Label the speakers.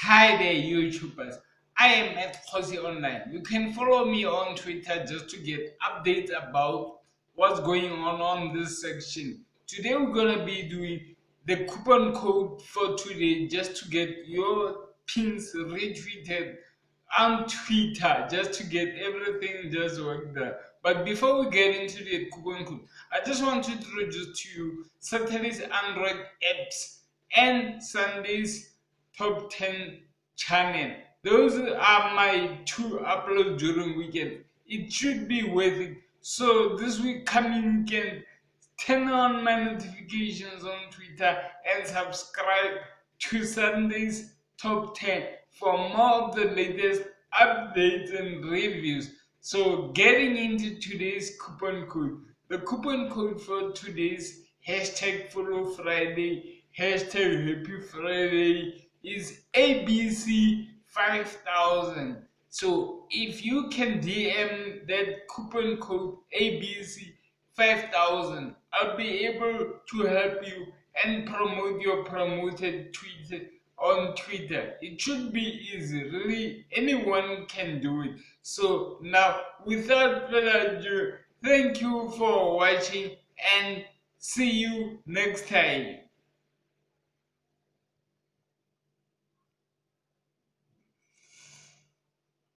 Speaker 1: Hi there, YouTubers. I am at Kgosi Online. You can follow me on Twitter just to get updates about what's going on on this section. Today we're gonna be doing the coupon code for today just to get your pins retweeted on Twitter just to get everything just worked out. But before we get into the coupon code, I just want to introduce to you Saturday's Android apps and Sunday's top 10 channel. Those are my two uploads during weekend. It should be worth it. So this week coming weekend, turn on my notifications on Twitter and subscribe to Sunday's top 10 for more of the latest updates and reviews. So getting into today's coupon code. The coupon code for today's hashtag follow Friday, hashtag happy Friday is ABC 5000. So if you can DM that coupon code ABC 5000, I'll be able to help you and promote your promoted tweet on Twitter. It should be easy, really. Anyone can do it. So now, without further ado, thank you for watching and see you next time.